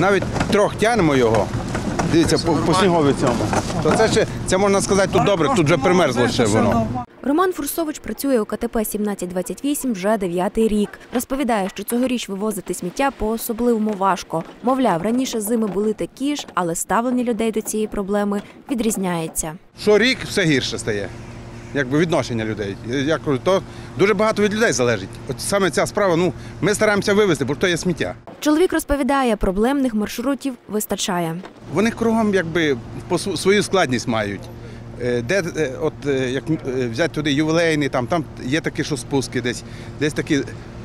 навіть трьох тянемо його. Дивіться, по, по снігові цьому. То це ще це можна сказати тут добре, тут вже примерзло ще воно. Роман Фурсович працює у КТП 1728 вже дев'ятий рік. Розповідає, що цьогоріч вивозити сміття по-особливому важко. Мовляв, раніше зими були такі ж, але ставлення людей до цієї проблеми відрізняється. Що рік все гірше стає. Якби відношення людей. Я кажу, то дуже багато від людей залежить. От саме ця справа, ну ми стараємося вивезти, бо то є сміття. Чоловік розповідає, проблемних маршрутів вистачає. Вони кругом якби по свою складність мають. Е, Де е, от е, як взяти туди ювілейний, там, там є такі, що спуски десь, десь такі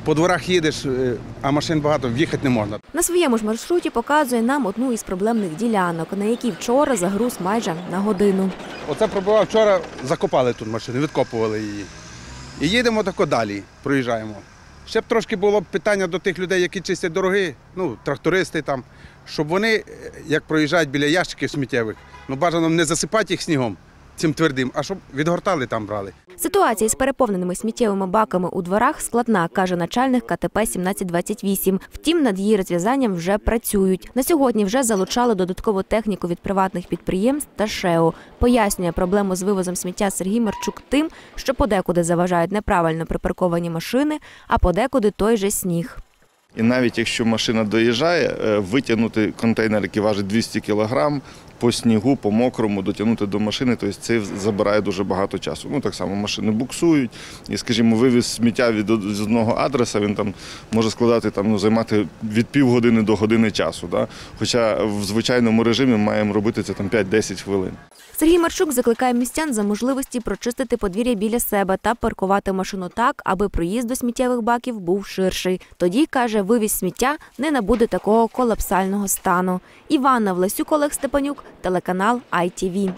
по дворах їдеш, е, а машин багато, в'їхати не можна. На своєму ж маршруті показує нам одну із проблемних ділянок, на якій вчора загруз майже на годину. Оце пробував вчора, закопали тут машину, відкопували її. І їдемо тако далі, проїжджаємо. Ще б трошки було б питання до тих людей, які чистять дороги, ну, трактористи там, щоб вони, е, як проїжджають біля ящиків сміттєвих, ну бажано не засипати їх снігом цим твердим, а щоб відгортали там брали. Ситуація з переповненими сміттєвими баками у дворах складна, каже начальник КТП 1728. Втім, над її розв'язанням вже працюють. На сьогодні вже залучали додаткову техніку від приватних підприємств та ШЕО. Пояснює проблему з вивозом сміття Сергій Марчук тим, що подекуди заважають неправильно припарковані машини, а подекуди той же сніг. І навіть якщо машина доїжджає, е, витягнути контейнер, який важить 200 кг, по снігу, по мокрому, дотягнути до машини, тобто це забирає дуже багато часу. Ну так само машини буксують. І, скажімо, вивіз сміття від одного адреса, він там може складати там, ну, займати від півгодини до години часу. Да? Хоча в звичайному режимі маємо робити це там 5-10 хвилин. Сергій Марчук закликає містян за можливості прочистити подвір'я біля себе та паркувати машину так, аби проїзд до сміттєвих баків був ширший. Тоді каже, вивіз сміття не набуде такого колапсального стану. Іванна Власюк, Олег Степанюк, телеканал ITV.